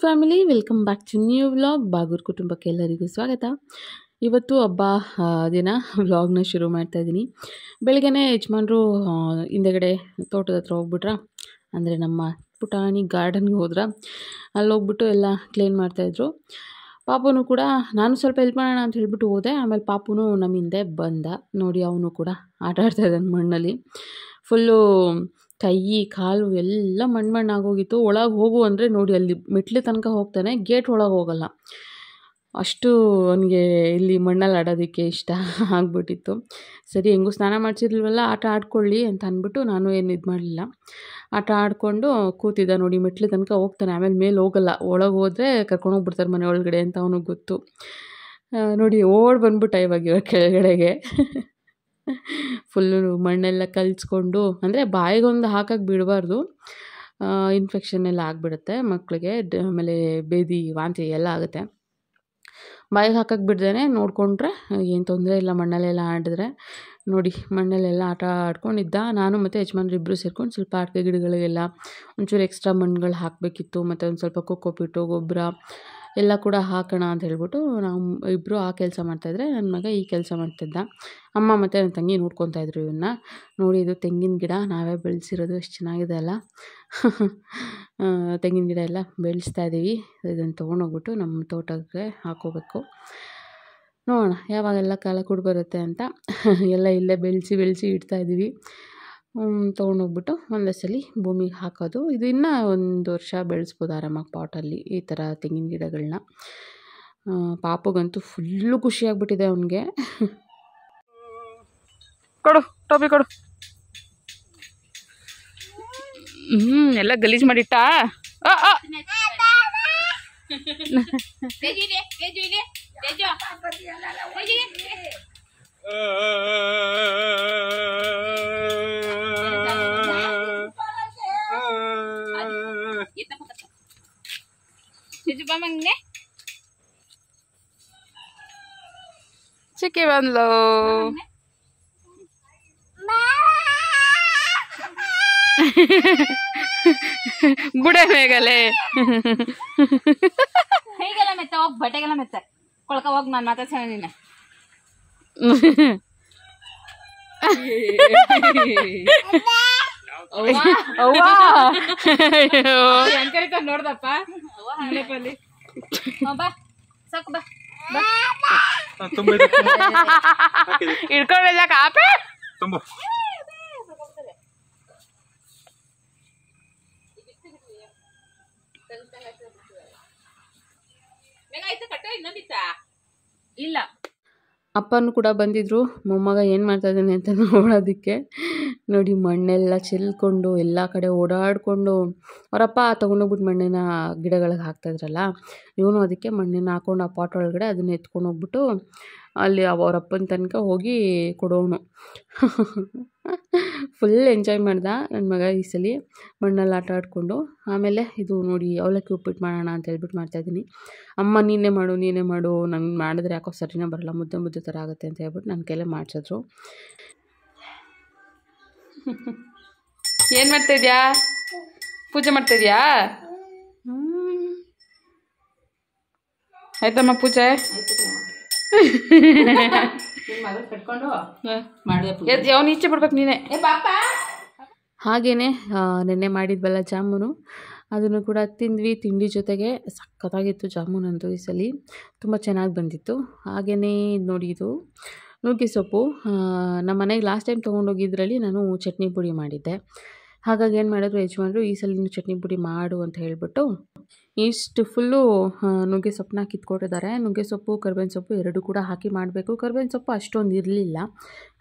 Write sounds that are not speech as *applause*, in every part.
Family welcome back to new vlog Bagur ಕುಟುಂಬಕ್ಕೆ ಎಲ್ಲರಿಗೂ ಸ್ವಾಗತ. ಇವತ್ತು ಹಬ್ಬ ದಿನ ವ್ಲಾಗ್ನ ಶುರು ಮಾಡ್ತಾ ಇದ್ದೀನಿ. ಬೆಳಗ್ಗೆನೇ ಯಜಮಾನ್ರು ಹಿಂದೆಗಡೆ ತೋಟದ ಹತ್ರ ಹೋಗ್ಬಿಟ್ರ. ಅಂದರೆ ನಮ್ಮ ಪುಟಾಣಿ ಗಾರ್ಡನ್ಗೆ ಹೋದ್ರ. ಅಲ್ಲಿ ಹೋಗ್ಬಿಟ್ಟು ಎಲ್ಲ ಕ್ಲೀನ್ ಮಾಡ್ತಾಯಿದ್ರು ಪಾಪುನು ಕೂಡ, ನಾನು ಸ್ವಲ್ಪ ಹೆಲ್ಪ್ ಮಾಡೋಣ ಅಂತ ಹೇಳ್ಬಿಟ್ಟು ಹೋದೆ. ಆಮೇಲೆ ಪಾಪುನು ನಮ್ಮ ಹಿಂದೆ ಬಂದ. ನೋಡಿ, ಅವನು ಕೂಡ ಆಟ ಆಡ್ತಾಯಿದ್ದಾನೆ ಮಣ್ಣಲ್ಲಿ. ಫುಲ್ಲು ಕೈ, ಕಾಲು ಎಲ್ಲ ಮಣ್ಣು ಮಣ್ಣಾಗೋಗಿತ್ತು ಒಳಗೆ ಹೋಗು ಅಂದರೆ ನೋಡಿ, ಅಲ್ಲಿ ಮೆಟ್ಲು ತನಕ ಹೋಗ್ತಾನೆ, ಗೇಟ್ ಒಳಗೆ ಹೋಗಲ್ಲ. ಅಷ್ಟು ಅವನಿಗೆ ಇಲ್ಲಿ ಮಣ್ಣಲ್ಲಿ ಆಡೋದಕ್ಕೆ ಇಷ್ಟ ಆಗ್ಬಿಟ್ಟಿತ್ತು. ಸರಿ, ಹೆಂಗೂ ಸ್ನಾನ ಮಾಡಿಸಿರ್ಲಿಲ್ವಲ್ಲ ಆಟ ಆಡ್ಕೊಳ್ಳಿ ಅಂತ ಅಂದ್ಬಿಟ್ಟು ನಾನು ಏನು ಇದು ಮಾಡಲಿಲ್ಲ. ಆಟ ಆಡಿಕೊಂಡು ಕೂತಿದ್ದ ನೋಡಿ, ಮೆಟ್ಲು ತನಕ ಹೋಗ್ತಾನೆ, ಆಮೇಲೆ ಮೇಲೆ ಹೋಗಲ್ಲ. ಒಳಗೆ ಹೋದರೆ ಕರ್ಕೊಂಡೋಗ್ಬಿಡ್ತಾರೆ ಮನೆ ಒಳಗಡೆ ಅಂತ ಅವನಿಗೆ ಗೊತ್ತು. ನೋಡಿ, ಓಡ್ ಬಂದ್ಬಿಟ್ಟ ಇವಾಗ ಇವಾಗ ಕೆಳಗಡೆಗೆ. ಫುಲ್ಲು ಮಣ್ಣೆಲ್ಲ ಕಲಿಸ್ಕೊಂಡು, ಅಂದರೆ ಬಾಯಿಗೊಂದು ಹಾಕಕ್ಕೆ ಬಿಡಬಾರ್ದು. ಇನ್ಫೆಕ್ಷನ್ ಎಲ್ಲ ಆಗಿಬಿಡುತ್ತೆ ಮಕ್ಕಳಿಗೆ ಆಮೇಲೆ ಬೇದಿ, ವಾಂತಿ ಎಲ್ಲ ಆಗುತ್ತೆ. ಬಾಯಿಗೆ ಹಾಕಕ್ಕೆ ಬಿಡ್ದೇ ನೋಡಿಕೊಂಡ್ರೆ ಏನು ತೊಂದರೆ ಇಲ್ಲ, ಮಣ್ಣಲ್ಲೆಲ್ಲ ಆಡಿದ್ರೆ. ನೋಡಿ, ಮಣ್ಣಲ್ಲೆಲ್ಲ ಆಟ ಆಡ್ಕೊಂಡಿದ್ದ. ನಾನು ಮತ್ತು ಯಜಮಾನ್ರು ಇಬ್ಬರು ಸೇರ್ಕೊಂಡು ಸ್ವಲ್ಪ ಅಡಿಕೆ ಗಿಡಗಳಿಗೆಲ್ಲ ಒಂಚೂರು ಎಕ್ಸ್ಟ್ರಾ ಮಣ್ಣುಗಳು ಹಾಕಬೇಕಿತ್ತು. ಮತ್ತು ಒಂದು ಸ್ವಲ್ಪ ಕೊಕ್ಕೋ ಗೊಬ್ಬರ ಎಲ್ಲ ಕೂಡ ಹಾಕೋಣ ಅಂತ ಹೇಳ್ಬಿಟ್ಟು ನಮ್ಮ ಇಬ್ಬರು ಆ ಕೆಲಸ ಮಾಡ್ತಾಯಿದ್ರೆ ನನ್ನ ಮಗ ಈ ಕೆಲಸ ಮಾಡ್ತಿದ್ದ. ಅಮ್ಮ ಮತ್ತು ನನ್ನ ತಂಗಿ ನೋಡ್ಕೊತಾ ಇದ್ರು ಇವನ್ನ ನೋಡಿ ಇದು ತೆಂಗಿನ ಗಿಡ, ನಾವೇ ಬೆಳೆಸಿರೋದು ಎಷ್ಟು ಚೆನ್ನಾಗಿದೆ ಅಲ್ಲ. *laughs* ತೆಂಗಿನ ಗಿಡ ಎಲ್ಲ ಬೆಳೆಸ್ತಾ ಇದ್ದೀವಿ ಇದನ್ನು ತೊಗೊಂಡೋಗ್ಬಿಟ್ಟು ನಮ್ಮ ತೋಟಕ್ಕೆ ಹಾಕೋಬೇಕು. ನೋಡೋಣ, ಯಾವಾಗೆಲ್ಲ ಕಾಲ ಕೂಡ ಬರುತ್ತೆ ಅಂತ. *laughs* ಎಲ್ಲ ಇಲ್ಲೇ ಬೆಳೆಸಿ ಬೆಳೆಸಿ ಇಡ್ತಾ ಇದ್ದೀವಿ ತೊಗೊಂಡೋಗ್ಬಿಟ್ಟು ಒಂದೇ ಸಲ ಭೂಮಿಗೆ ಹಾಕೋದು. ಇದು ಇನ್ನೂ ಒಂದು ವರ್ಷ ಬೆಳೆಸ್ಬೋದು ಆರಾಮಾಗಿ ಪಾಟಲ್ಲಿ ಈ ಥರ ತೆಂಗಿನ ಗಿಡಗಳನ್ನ ಪಾಪಗಂತೂ ಫುಲ್ಲು ಖುಷಿಯಾಗ್ಬಿಟ್ಟಿದೆ ಅವನಿಗೆ. ಕೊಡು ಟೋಪಿ ಕೊಡು. ಹ್ಞೂ ಎಲ್ಲ ಗಲೀಜ್ ಮಾಡಿಟ್ಟ? ಆ. ಚಿಕ್ಕಿ ಬಂದ್ಲು. ಬುಡೆ ಮೇಗಲೆ. ಹೇಗೆಲ್ಲ ಮೆತ್ತ ಹೋಗ್ ಬಟ್ಟೆಗೆಲ್ಲ ಮೆತ್ತ. ಕೊಳ್ಕ ಹೋಗ್ ನಾನು ಮಾತಾಡ್ಸೋಣ ನಿನ್ನ. ನೋಡ್ದಪ್ಪ. ಮನೆಪಲ್ಲಿ ಬಾ. ಸಾಕು ಬಾ. ಕಾಪೆ? ಇಲ್ಲ. ಅಪ್ಪನೂ ಕೂಡ ಬಂದಿದ್ರು. ಮೊಮ್ಮಗ ಏನು ಮಾಡ್ತಾ ಇದ್ದಾನೆ ಅಂತ ನೋಡೋದಕ್ಕೆ. ನೋಡಿ ಮಣ್ಣೆಲ್ಲ ಚೆಲ್ಕೊಂಡು ಎಲ್ಲ ಕಡೆ ಓಡಾಡಿಕೊಂಡು ಅವರಪ್ಪ ತೊಗೊಂಡೋಗ್ಬಿಟ್ಟು ಮಣ್ಣಿನ ಗಿಡಗಳಿಗೆ ಹಾಕ್ತಾಯಿದ್ರಲ್ಲ, ಇವನು ಅದಕ್ಕೆ ಮಣ್ಣನ್ನು ಹಾಕೊಂಡು ಆ ಪಾಟ್ ಒಳಗಡೆ ಅದನ್ನ ಎತ್ಕೊಂಡು ಹೋಗ್ಬಿಟ್ಟು ಅಲ್ಲಿ ಅವರಪ್ಪನ ತನಕ ಹೋಗಿ ಕೊಡೋನು. *laughs* ಫುಲ್ ಎಂಜಾಯ್ ಮಾಡ್ದ ನನ್ನ ಮಗ ಈ ಸಲ ಮಣ್ಣಲ್ಲಿ ಆಟ ಆಡಿಕೊಂಡು. ಆಮೇಲೆ ಇದು ನೋಡಿ ಅವಲಕ್ಕಿ ಉಪ್ಪಿಟ್ಟು ಮಾಡೋಣ ಅಂತ ಹೇಳ್ಬಿಟ್ಟು ಮಾಡ್ತಾಯಿದ್ದೀನಿ ಅಮ್ಮ ನೀನೇ ಮಾಡು ನೀನೇ ಮಾಡು, ನಂಗೆ ಮಾಡಿದ್ರೆ ಯಾಕೋ ಸರಿನೇ ಬರಲ್ಲ, ಮುದ್ದೆ ಮುದ್ದೆ ಥರ ಆಗುತ್ತೆ ಅಂತ ಹೇಳ್ಬಿಟ್ಟು ನನ್ನ ಕೈಲೇ ಮಾಡಿಸಿದ್ರು. *laughs* ಏನ್ ಮಾಡ್ತಾ ಇದ್ಯಾ ಪೂಜೆ ಮಾಡ್ತಾ ಇದ್ಯಾ ಆಯ್ತಮ್ಮ ಪೂಜೆ. ಅವನು ಈಚೆ ಬಿಡ್ಬೇಕು ನೀನೆ. ಹಾಗೇನೆ ನೆನ್ನೆ ಮಾಡಿದ್ವಲ್ಲ ಜಾಮೂನು. ಅದನ್ನು ಕೂಡ ತಿಂದ್ವಿ ತಿಂಡಿ ಜೊತೆಗೆ ಸಖತ್ತಾಗಿತ್ತು ಜಾಮೂನ್ ಅಂತೂ ಈ ಸಲ. ತುಂಬ ಚೆನ್ನಾಗಿ ಬಂದಿತ್ತು. ಹಾಗೆಯೇ ಇದು ನೋಡಿ ಇದು. ನುಗ್ಗೆ ಸೊಪ್ಪು ನಮ್ಮ ಮನೆಗೆ ಲಾಸ್ಟ್ ಟೈಮ್ ತೊಗೊಂಡೋಗಿದ್ರಲ್ಲಿ ನಾನು ಚಟ್ನಿ ಪುಡಿ ಮಾಡಿದ್ದೆ. ಹಾಗಾಗಿ ಏನು ಮಾಡಿದ್ರು ಯಜಮಾನರು, ಈ ಸಲ ಚಟ್ನಿ ಪುಡಿ ಮಾಡು ಅಂತ ಹೇಳಿಬಿಟ್ಟು ಇಷ್ಟು ಫುಲ್ಲು ನುಗ್ಗೆ ಸೊಪ್ಪನ್ನ ಕಿತ್ಕೊಟ್ಟಿದ್ದಾರೆ. ನುಗ್ಗೆ ಸೊಪ್ಪು, ಕರ್ಬೇವಿನ ಸೊಪ್ಪು ಎರಡು ಕೂಡ ಹಾಕಿ ಮಾಡಬೇಕು. ಕರ್ಬೇವಿನ ಸೊಪ್ಪು ಅಷ್ಟೊಂದು ಇರಲಿಲ್ಲ.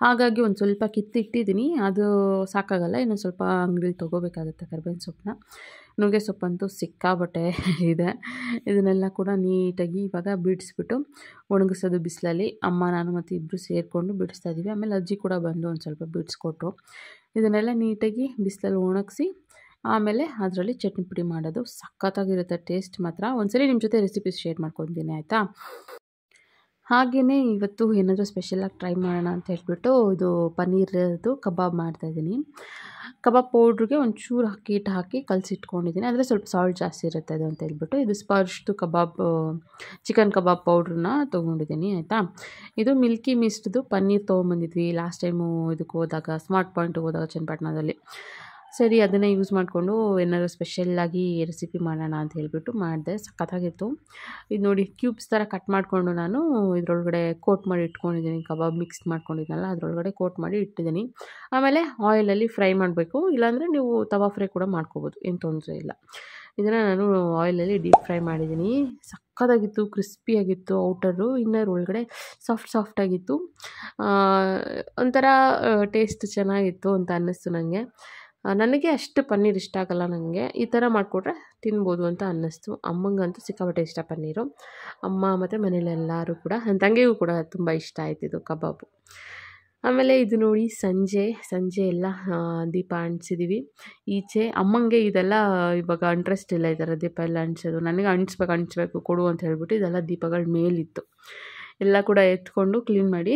ಹಾಗಾಗಿ ಒಂದು ಸ್ವಲ್ಪ ಕಿತ್ತಿಟ್ಟಿದ್ದೀನಿ. ಅದು ಸಾಕಾಗಲ್ಲ. ಇನ್ನೊಂದು ಸ್ವಲ್ಪ ಅಂಗಡಿಲಿ ತೊಗೋಬೇಕಾಗುತ್ತೆ ಕರ್ಬೇವಿನ ಸೊಪ್ಪನ್ನ. ನುಗ್ಗೆ ಸೊಪ್ಪಂತೂ ಸಿಕ್ಕಾಬಟ್ಟೆ ಇದೆ. ಇದನ್ನೆಲ್ಲ ಕೂಡ ನೀಟಾಗಿ ಇವಾಗ ಬಿಡಿಸ್ಬಿಟ್ಟು ಒಣಗಿಸೋದು ಬಿಸಿಲಲ್ಲಿ ಅಮ್ಮ, ನಾನು ಮತ್ತು ಇಬ್ಬರು ಸೇರಿಕೊಂಡು ಬಿಡಿಸ್ತಾ ಇದ್ದೀವಿ ಆಮೇಲೆ ಅಜ್ಜಿ ಕೂಡ ಬಂದು ಒಂದು ಸ್ವಲ್ಪ ಬಿಡಿಸ್ಕೊಟ್ರು. ಇದನ್ನೆಲ್ಲ ನೀಟಾಗಿ ಬಿಸಿಲಲ್ಲಿ ಒಣಗಿಸಿ ಆಮೇಲೆ ಅದರಲ್ಲಿ ಚಟ್ನಿ ಪುಡಿ ಮಾಡೋದು ಸಖತ್ತಾಗಿರುತ್ತೆ. ಟೇಸ್ಟ್ ಮಾತ್ರ. ಒಂದ್ಸಲಿ ನಿಮ್ಮ ಜೊತೆ ರೆಸಿಪೀಸ್ ಶೇರ್ ಮಾಡ್ಕೊತೀನಿ, ಆಯಿತಾ? ಹಾಗೆಯೇ ಇವತ್ತು ಏನಾದರೂ ಸ್ಪೆಷಲಾಗಿ ಟ್ರೈ ಮಾಡೋಣ ಅಂತ ಹೇಳ್ಬಿಟ್ಟು ಇದು ಪನ್ನೀರ್ದು ಕಬಾಬ್ ಮಾಡ್ತಾಯಿದ್ದೀನಿ ಕಬಾಬ್ ಪೌಡ್ರಿಗೆ ಒಂಚೂರು ಹಾಕಿ ಇಟ್ಟು ಹಾಕಿ ಕಲಸಿಟ್ಕೊಂಡಿದ್ದೀನಿ. ಅಂದರೆ ಸ್ವಲ್ಪ ಸಾಲ್ಟ್ ಜಾಸ್ತಿ ಇರುತ್ತೆ ಅದು ಅಂತ ಹೇಳ್ಬಿಟ್ಟು ಇದು ಸ್ಪರ್ಶ್ದು ಕಬಾಬ್ ಚಿಕನ್ ಕಬಾಬ್ ಪೌಡ್ರನ್ನ ತೊಗೊಂಡಿದ್ದೀನಿ, ಆಯಿತಾ? ಇದು ಮಿಲ್ಕಿ ಮಿಸ್ಟ್ದು ಪನ್ನೀರ್ ತೊಗೊಂಬಂದಿದ್ವಿ ಲಾಸ್ಟ್ ಟೈಮು ಇದಕ್ಕೆ ಹೋದಾಗ ಸ್ಮಾರ್ಟ್ ಪಾಯಿಂಟ್ಗೆ ಹೋದಾಗ ಚನ್ನಪಟ್ಟಣದಲ್ಲಿ. ಸರಿ, ಅದನ್ನೇ ಯೂಸ್ ಮಾಡಿಕೊಂಡು ಏನಾದ್ರು ಸ್ಪೆಷಲ್ಲಾಗಿ ರೆಸಿಪಿ ಮಾಡೋಣ ಅಂತ ಹೇಳಿಬಿಟ್ಟು ಮಾಡಿದೆ. ಸಖತ್ತಾಗಿತ್ತು. ಇದು ನೋಡಿ ಕ್ಯೂಬ್ಸ್ ಥರ ಕಟ್ ಮಾಡಿಕೊಂಡು ನಾನು ಇದರೊಳಗಡೆ ಕೋಟ್ ಮಾಡಿ ಇಟ್ಕೊಂಡಿದ್ದೀನಿ. ಕಬಾಬ್ ಮಿಕ್ಸ್ ಮಾಡ್ಕೊಂಡಿದ್ನಲ್ಲ, ಅದರೊಳಗಡೆ ಕೋಟ್ ಮಾಡಿ ಇಟ್ಟಿದ್ದೀನಿ. ಆಮೇಲೆ ಆಯಿಲಲ್ಲಿ ಫ್ರೈ ಮಾಡಬೇಕು. ಇಲ್ಲಾಂದರೆ ನೀವು ತವಾ ಫ್ರೈ ಕೂಡ ಮಾಡ್ಕೋಬೋದು. ಏನು ತೊಂದರೆ ಇಲ್ಲ. ಇದನ್ನು ನಾನು ಆಯಿಲಲ್ಲಿ ಡೀಪ್ ಫ್ರೈ ಮಾಡಿದ್ದೀನಿ. ಸಕ್ಕತ್ತಾಗಿತ್ತು ಕ್ರಿಸ್ಪಿಯಾಗಿತ್ತು ಔಟರು ಇನ್ನರ್ ಒಳಗಡೆ ಸಾಫ್ಟ್ ಸಾಫ್ಟಾಗಿತ್ತು ಒಂಥರ ಟೇಸ್ಟ್ ಚೆನ್ನಾಗಿತ್ತು ಅಂತ ಅನ್ನಿಸ್ತು ನನಗೆ ನನಗೆ ಅಷ್ಟು ಪನ್ನೀರ್ ಇಷ್ಟ ಆಗಲ್ಲ ನನಗೆ. ಈ ಥರ ಮಾಡಿಕೊಟ್ರೆ ತಿನ್ಬೋದು ಅಂತ ಅನ್ನಿಸ್ತು. ಅಮ್ಮಂಗಂತೂ ಸಿಕ್ಕಾಪಟ್ಟೆ ಇಷ್ಟ ಪನ್ನೀರು. ಅಮ್ಮ ಮತ್ತು ಮನೇಲೆಲ್ಲರೂ ಕೂಡ, ನನ್ನ ತಂಗಿಗೂ ಕೂಡ ತುಂಬ ಇಷ್ಟ ಆಯ್ತು ಇದು ಕಬಾಬು. ಆಮೇಲೆ ಇದು ನೋಡಿ ಸಂಜೆ ಸಂಜೆ ಎಲ್ಲ ದೀಪ ಅಂಟಿಸಿದ್ದೀವಿ ಈಚೆ ಅಮ್ಮಂಗೆ ಇದೆಲ್ಲ ಇವಾಗ ಇಂಟ್ರೆಸ್ಟ್ ಇಲ್ಲ ಈ ಥರ ದೀಪ ಎಲ್ಲ ಅಂಟಿಸೋದು ನನಗೆ ಅಂಟಿಸ್ಬೇಕು ಅಂಟಿಸ್ಬೇಕು ಕೊಡು ಅಂತ ಹೇಳ್ಬಿಟ್ಟು ಇದೆಲ್ಲ ದೀಪಗಳ ಮೇಲಿತ್ತು. ಎಲ್ಲ ಕೂಡ ಎತ್ಕೊಂಡು ಕ್ಲೀನ್ ಮಾಡಿ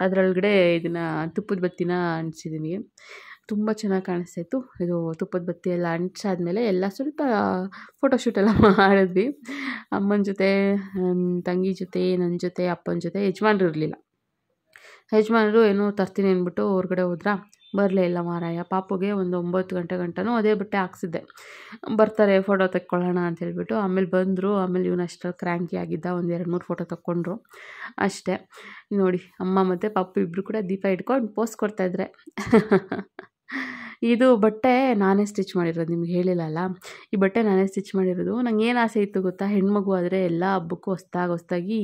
ಅದರೊಳಗಡೆ ಇದನ್ನು ತುಪ್ಪದ ಬತ್ತಿನ ಅಂಟಿಸಿದ್ದೀನಿ ತುಂಬ ಚೆನ್ನಾಗಿ ಕಾಣಿಸ್ತಾಯಿತ್ತು ಇದು ತುಪ್ಪದ ಬತ್ತಿ ಎಲ್ಲ ಅಂಟಿಸಾದ್ಮೇಲೆ ಎಲ್ಲ ಸ್ವಲ್ಪ ಫೋಟೋಶೂಟ್ ಎಲ್ಲ ಮಾಡಿದ್ವಿ. ಅಮ್ಮನ ಜೊತೆ ನನ್ನ ತಂಗಿ ಜೊತೆ ನನ್ನ ಜೊತೆ, ಅಪ್ಪನ ಜೊತೆ ಯಜಮಾನ್ರು ಇರಲಿಲ್ಲ. ಯಜಮಾನರು ಏನೋ ತರ್ತೀನಿ ಅಂದ್ಬಿಟ್ಟು ಹೊರಗಡೆ ಹೋದ್ರಾ? ಬರಲೇ ಇಲ್ಲ ಮಾರಾಯ, ಪಾಪುಗೆ ಒಂದು ಒಂಬತ್ತು ಗಂಟೆ ಗಂಟನೂ ಅದೇ ಬಟ್ಟೆ ಹಾಕ್ಸಿದ್ದೆ. ಬರ್ತಾರೆ ಫೋಟೋ ತೆಕ್ಕೊಳ್ಳೋಣ ಅಂತ ಹೇಳ್ಬಿಟ್ಟು ಆಮೇಲೆ ಬಂದರು, ಆಮೇಲೆ ಇವನು ಅಷ್ಟರಲ್ಲಿ ಕ್ರ್ಯಾಂಕಿ ಆಗಿದ್ದ, ಒಂದು ಎರಡು ಮೂರು ಫೋಟೋ ತಕ್ಕೊಂಡ್ರು. ಅಷ್ಟೇ. ನೋಡಿ, ಅಮ್ಮ ಮತ್ತು ಪಾಪು ಇಬ್ಬರು ಕೂಡ ದೀಪ ಇಟ್ಕೊಂಡು ಪೋಸ್ ಕೊಡ್ತಾಯಿದ್ರೆ ಇದು ಬಟ್ಟೆ ನಾನೇ ಸ್ಟಿಚ್ ಮಾಡಿರೋದು, ನಿಮ್ಗೆ ಹೇಳಿಲ್ಲಲ್ಲ? ಈ ಬಟ್ಟೆ ನಾನೇ ಸ್ಟಿಚ್ ಮಾಡಿರೋದು. ನಂಗೆ ಏನು ಆಸೆ ಇತ್ತು ಗೊತ್ತಾ? ಹೆಣ್ಮಗು ಆದರೆ ಎಲ್ಲ ಹಬ್ಬಕ್ಕೂ ಹೊಸ್ದಾಗಿ ಹೊಸ್ದಾಗಿ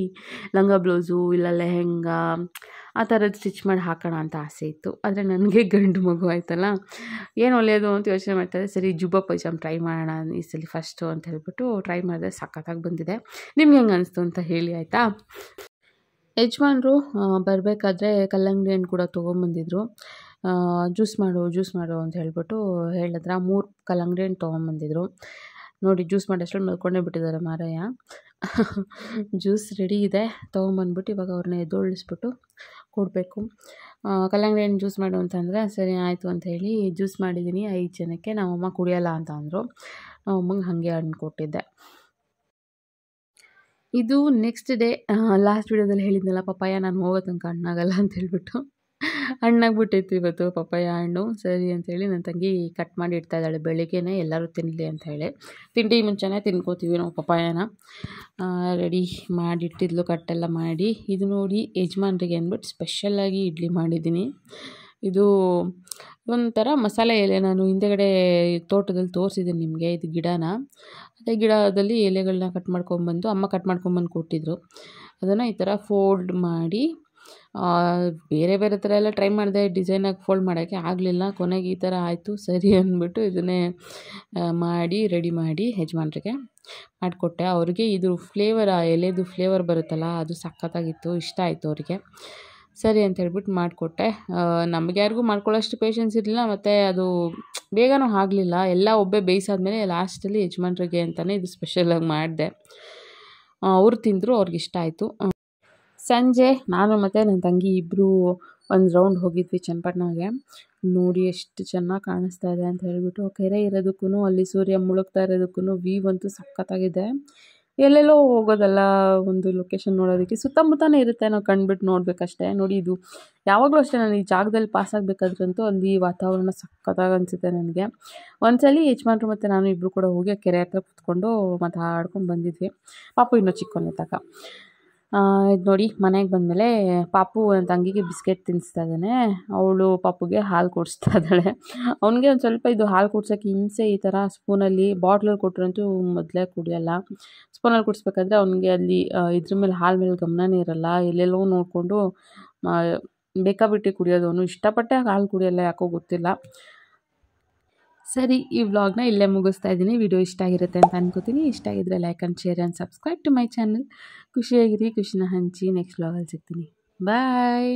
ಲಂಗ ಬ್ಲೌಸು ಇಲ್ಲ ಲೆಹೆಂಗಾ ಆ ಥರದ್ದು ಸ್ಟಿಚ್ ಮಾಡಿ ಹಾಕೋಣ ಅಂತ ಆಸೆ ಇತ್ತು. ಆದರೆ ನನಗೆ ಗಂಡು ಮಗು ಆಯ್ತಲ್ಲ? ಏನು ಒಳ್ಳೆಯದು ಅಂತ ಯೋಚನೆ ಮಾಡ್ತಾರೆ ಸರಿ, ಜುಬ್ಬ ಪೈಜಾಮ್ ಟ್ರೈ ಮಾಡೋಣ ಈ ಸಲ ಫಸ್ಟು ಅಂತ ಹೇಳ್ಬಿಟ್ಟು ಟ್ರೈ ಮಾಡಿದೆ. ಸಖತ್ತಾಗಿ ಬಂದಿದೆ. ನಿಮ್ಗೆ ಹೆಂಗೆ ಅನಿಸ್ತು ಅಂತ ಹೇಳಿ, ಆಯಿತಾ? ಯಜಮಾನ್ರು ಬರಬೇಕಾದ್ರೆ ಕಲ್ಲಂಗಡಿ ಹಣ್ಣು ಕೂಡ ತೊಗೊಂಬಂದಿದ್ರು. ಜ್ಯೂಸ್ ಮಾಡು ಜ್ಯೂಸ್ ಮಾಡು ಅಂತ ಹೇಳ್ಬಿಟ್ಟು ಹೇಳಿದ್ರ. ಮೂರು ಕಲ್ಲಂಗಡಿ ಹಣ್ಣು ತೊಗೊಂಬಂದಿದ್ರು. ನೋಡಿ, ಜ್ಯೂಸ್ ಮಾಡೋಷ್ಟ್ರಲ್ಲಿ ಮಲ್ಕೊಂಡೇ ಬಿಟ್ಟಿದ್ದಾರೆ ಮಾರಯ್ಯ. *laughs* ಜ್ಯೂಸ್ ರೆಡಿ ಇದೆ. ತೊಗೊಂಬಂದ್ಬಿಟ್ಟು ಇವಾಗ ಅವ್ರನ್ನ ಎದ್ದೊಳಿಸ್ಬಿಟ್ಟು ಕೊಡಬೇಕು. ಕಲ್ಲಂಗಡಿ ಹಣ್ಣು ಜ್ಯೂಸ್ ಮಾಡು ಅಂತಂದರೆ ಸರಿ ಆಯಿತು ಅಂತ ಹೇಳಿ ಜ್ಯೂಸ್ ಮಾಡಿದ್ದೀನಿ ಐದು ಜನಕ್ಕೆ. ನಮ್ಮಮ್ಮ ಕುಡಿಯೋಲ್ಲ ಅಂತ ಅಂದರು. ನಮ್ಮಮ್ಮಂಗೆ ಹಾಗೆ ಹಣ್ಣು ಕೊಟ್ಟಿದ್ದೆ. ಇದು ನೆಕ್ಸ್ಟ್ ಡೇ ಲಾಸ್ಟ್ ವೀಡಿಯೋದಲ್ಲಿ ಹೇಳಿದ್ನಲ್ಲ, ಪಪ್ಪಾಯ, ನಾನು ಹೋಗೋ ತನಕ ಹಣ್ಣಾಗಲ್ಲ ಅಂತ ಹೇಳ್ಬಿಟ್ಟು. ಹಣ್ಣಾಗ್ಬಿಟ್ಟಿತ್ತು ಇವತ್ತು ಪಪ್ಪಾಯ ಹಣ್ಣು. ಸರಿ ಅಂಥೇಳಿ ನನ್ನ ತಂಗಿ ಕಟ್ ಮಾಡಿ ಇಡ್ತಾ ಇದ್ದಾಳೆ. ಬೆಳಿಗ್ಗೆನೇ ಎಲ್ಲರೂ ತಿನ್ನಲಿ ಅಂತ ಹೇಳಿ. ತಿಂಡಿ ಮುಂಚೆನೇ ತಿನ್ಕೋತೀವಿ ನಾವು ಪಪ್ಪಾಯನ. ರೆಡಿ ಮಾಡಿಟ್ಟಿದ್ಲು ಕಟ್ಟೆಲ್ಲ ಮಾಡಿ. ಇದು ನೋಡಿ ಯಜಮಾನ್ರಿಗೆ ಅಂದ್ಬಿಟ್ಟು ಸ್ಪೆಷಲ್ಲಾಗಿ ಇಡ್ಲಿ ಮಾಡಿದ್ದೀನಿ. ಇದು ಒಂಥರ ಮಸಾಲೆ ಎಲೆ ನಾನು ಹಿಂದೆಗಡೆ ತೋಟದಲ್ಲಿ ತೋರಿಸಿದ್ದೀನಿ ನಿಮಗೆ, ಇದು ಗಿಡನ. ಅದೇ ಗಿಡದಲ್ಲಿ ಎಲೆಗಳನ್ನ ಕಟ್ ಮಾಡ್ಕೊಂಬಂದು ಅಮ್ಮ ಕಟ್ ಮಾಡ್ಕೊಂಬಂದು ಕೊಟ್ಟಿದ್ರು. ಅದನ್ನು ಈ ಥರ ಫೋಲ್ಡ್ ಮಾಡಿ ಬೇರೆ ಬೇರೆ ಥರ ಎಲ್ಲ ಟ್ರೈ ಮಾಡಿದೆ ಡಿಸೈನಾಗಿ ಫೋಲ್ಡ್ ಮಾಡೋಕ್ಕೆ ಆಗಲಿಲ್ಲ. ಕೊನೆಗೆ ಈ ಥರ ಆಯಿತು, ಸರಿ ಅಂದ್ಬಿಟ್ಟು ಇದನ್ನೇ ಮಾಡಿ ರೆಡಿ ಮಾಡಿ ಯಜಮಾನ್ರಿಗೆ ಮಾಡಿಕೊಟ್ಟೆ. ಅವ್ರಿಗೆ ಇದು ಫ್ಲೇವರ್ ಆ ಎಲೆದು ಫ್ಲೇವರ್ ಬರುತ್ತಲ್ಲ, ಅದು ಸಖತ್ತಾಗಿತ್ತು, ಇಷ್ಟ ಆಯಿತು ಅವರಿಗೆ. ಸರಿ ಅಂತ ಹೇಳ್ಬಿಟ್ಟು ಮಾಡಿಕೊಟ್ಟೆ. ನಮಗೆ ಯಾರಿಗೂ ಮಾಡ್ಕೊಳ್ಳೋಷ್ಟು ಪೇಷನ್ಸ್ ಇರಲಿಲ್ಲ, ಮತ್ತು ಅದು ಬೇಗನೂ ಆಗಲಿಲ್ಲ. ಎಲ್ಲ ಒಬ್ಬೇ ಬೇಯಿಸಾದ್ಮೇಲೆ ಲಾಸ್ಟಲ್ಲಿ ಯಜಮಾನ್ರಿಗೆ ಅಂತಲೇ ಇದು ಸ್ಪೆಷಲಾಗಿ ಮಾಡಿದೆ. ಅವ್ರು ತಿಂದರು, ಅವ್ರಿಗೆ ಇಷ್ಟ ಆಯಿತು. ಸಂಜೆ ನಾನು ಮತ್ತು ನನ್ನ ತಂಗಿ ಇಬ್ಬರು ಒಂದು ರೌಂಡ್ ಹೋಗಿದ್ವಿ ಚನ್ನಪಟ್ಟಣಗೆ ನೋಡಿ ಎಷ್ಟು ಚೆನ್ನಾಗಿ ಕಾಣಿಸ್ತಾ ಇದೆ ಅಂತ ಹೇಳಿಬಿಟ್ಟು ಕೆರೆ ಇರೋದಕ್ಕೂ ಅಲ್ಲಿ ಸೂರ್ಯ ಮುಳುಗ್ತಾ ಇರೋದಕ್ಕೂ ವ್ಯೂ ಅಂತೂ ಸಖತ್ತಾಗಿದೆ. ಎಲ್ಲೆಲ್ಲೋ ಹೋಗೋದಲ್ಲ ಒಂದು ಲೊಕೇಶನ್ ನೋಡೋದಕ್ಕೆ ಸುತ್ತಮುತ್ತನೇ ಇರುತ್ತೆ ನಾವು ಕಂಡುಬಿಟ್ಟು ನೋಡಬೇಕಷ್ಟೇ. ನೋಡಿ ಇದು ಯಾವಾಗಲೂ ಅಷ್ಟೇ ನಾನು ಈ ಜಾಗದಲ್ಲಿ ಪಾಸ್ ಆಗಬೇಕಾದ್ರಂತೂ ಅಲ್ಲಿ ವಾತಾವರಣ ಸಖತ್ತಾಗಿ ಅನಿಸುತ್ತೆ ನನಗೆ. ಒಂದ್ಸಲಿ ಯಜಮಾನ್ರು ಮತ್ತು ನಾನು ಇಬ್ಬರು ಕೂಡ ಹೋಗಿ ಕೆರೆ ಹತ್ರ ಕೂತ್ಕೊಂಡು ಮಾತಾಡ್ಕೊಂಡು ಬಂದಿದ್ವಿ. ಪಾಪು ಇನ್ನೂ ತಕ. ಇದು ನೋಡಿ, ಮನೆಗೆ ಬಂದಮೇಲೆ ಪಾಪು ನನ್ನ ತಂಗಿಗೆ ಬಿಸ್ಕೆಟ್ ತಿನ್ನಿಸ್ತಾ ಇದ್ದಾನೆ. ಅವಳು ಪಾಪುಗೆ ಹಾಲು ಕೊಡಿಸ್ತಾ ಇದ್ದಾಳೆ. ಅವನಿಗೆ ಒಂದು ಸ್ವಲ್ಪ ಇದು ಹಾಲು ಕುಡ್ಸೋಕ್ಕೆ ಹಿಂಸೆ ಈ ಥರ ಸ್ಪೂನಲ್ಲಿ ಬಾಟ್ಲಲ್ಲಿ ಕೊಟ್ಟರಂತೂ ಮೊದಲೇ ಕುಡಿಯೋಲ್ಲ. ಸ್ಪೂನಲ್ಲಿ ಕುಡಿಸ್ಬೇಕಾದ್ರೆ ಅವನಿಗೆ ಅಲ್ಲಿ ಇದ್ರ ಮೇಲೆ ಹಾಲು ಮೇಲೆ ಗಮನನೇ ಇರಲ್ಲ. ಎಲ್ಲೆಲ್ಲೋ ನೋಡಿಕೊಂಡು ಬೇಕಾಬಿಟ್ಟು ಕುಡಿಯೋದು. ಅವನು ಇಷ್ಟಪಟ್ಟೆ ಹಾಲು ಕುಡಿಯೋಲ್ಲ, ಯಾಕೋ ಗೊತ್ತಿಲ್ಲ. ಸರಿ, ಈ ವ್ಲಾಗ್ನ ಇಲ್ಲೇ ಮುಗಿಸ್ತಾ ಇದ್ದೀನಿ. ವಿಡಿಯೋ ಇಷ್ಟ ಆಗಿರುತ್ತೆ ಅಂತ ಅನ್ಕೋತೀನಿ. ಇಷ್ಟ ಆಗಿದ್ರೆ like and share and subscribe to my channel ಖುಷಿಯಾಗಿರಿ, ಖುಷಿನ ಹಂಚಿ ನೆಕ್ಸ್ಟ್ ವ್ಲಾಗಲ್ಲಿ ಸಿಗ್ತೀನಿ. ಬಾಯ್